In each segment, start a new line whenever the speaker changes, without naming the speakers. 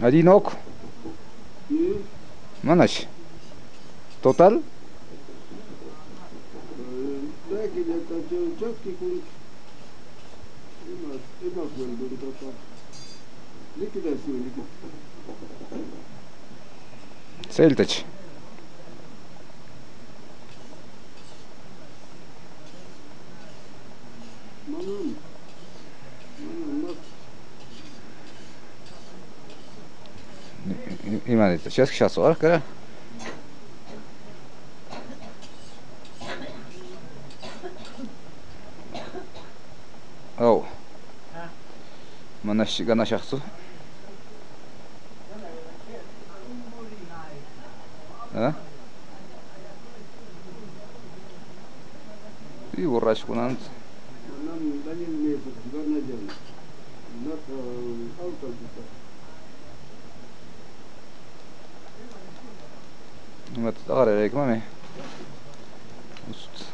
Один ок?
Ну,
На ночь. Тотал? Сельтач. иманит. Сейчас, сейчас, аркара. Оу. Манашчига на шахсу. А? И урачку надо.
Нам дали месяц, два недели. Нас э, аутом
põhimõtteliselt aarereega mami. Just.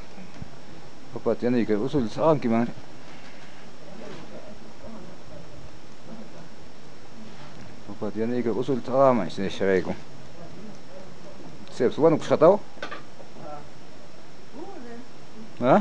Papat ja niiga usulis aankima. Papat ja niiga usulis aama siis neisse reigu. Seeps, vanuks šatau? А?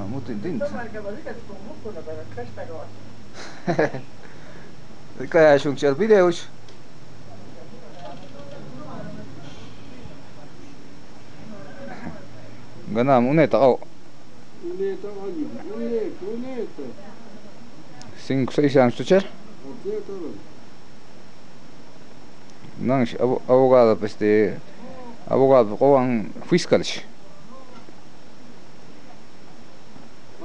あもっと出んだ kaj ja schon gehört Videos Gana moneta au
Moneta ali moneta moneta
5 6 anos tu cher Não, abogado para este abogado com fiscais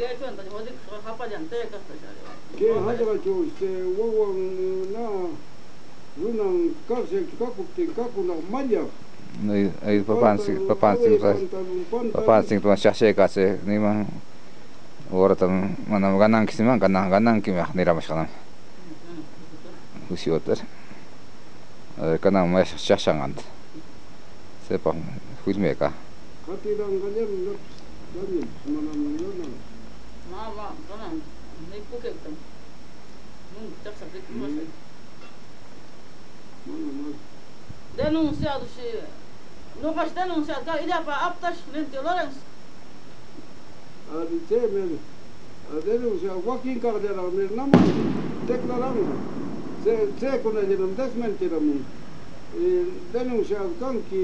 깨끗한다지 어디 그걸 하빠지 안 떼겠다 걔 nu putem să plecăm mm. așa. Denunțează și... Nu faci denunțează, că ideea pe aptaș, Linti Lorenz.
Adice, mele. Denunțează, Joaquin Cardera, mele, n-am declarat. Se, se cunoaștem, desmentirăm. Denunțează, că închi,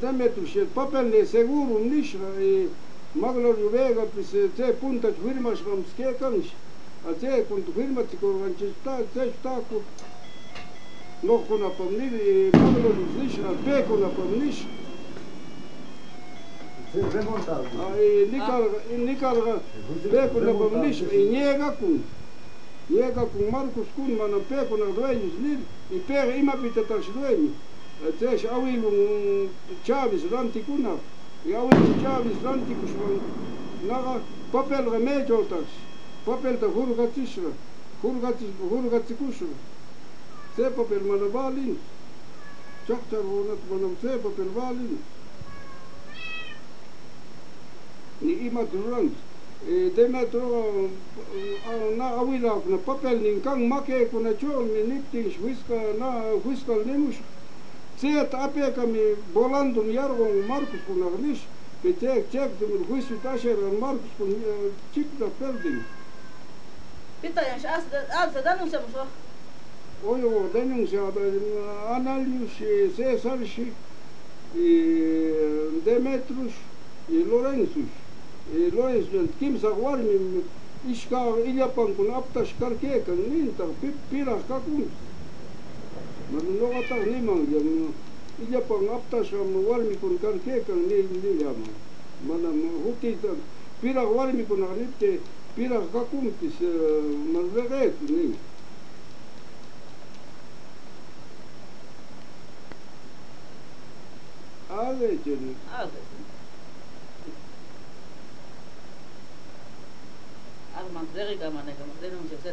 demetușe, papel, segurul, nici, Magna Juvega, pisa, te punta firma, aš vam skekam, a te punta firma, ti ko vam čista, te štaku, noko napomniš, in Magna Juvega, na peko napomniš.
In
nikar ga
peko napomniš, in
njega kun. Njega kun Markus kun, ima na peko na dvajni zlil, in pega ima pita ta še dvajni. Te še avilum čavi, zlanti kunak. Ja olen Tšaavis Lanti, kus ma olen no, papel või meedi ootaks. Papel ta hulgatis, hulgatis, hulgatis kus. See papel ma olen valin. Tšahtar hoonat ma olen see papel valin. Nii ima tulland. E, Teme tuo on avilaakne papel, niin kang makee, kun ne tjoon, niin nyt tiiis huiskal nemus. Цет апеками боландум яргом Маркускун агниш, pe cek cek dumur huisu taşer an Markus kun çık da perdim.
Bir tayan şas az da danun şamış o.
Oy o danun şada analyus Cesar şi Demetrus Lorenzus. Lorenzus kim sakvar mi işka ilyapan kun aptaş karkekan nintak piras kakun. من نوختار نیمانگیم اینجا پا افتاش هم ورمی کن کن که اینجا نیمانگیم منو خودتی تا پیراخ ورمی کن که اینجا مزرگه
که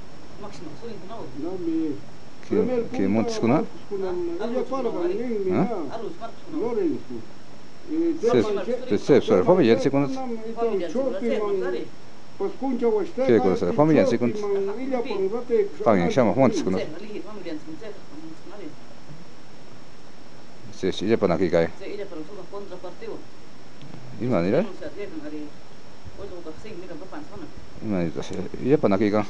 que, que montes con nada.
Se se se s e f o r m a ya se con s u e con se s e f o r m a ya se con alguien chama montes con
se se ya para aquí c a s y manera? まあ、やっぱなんかいかん。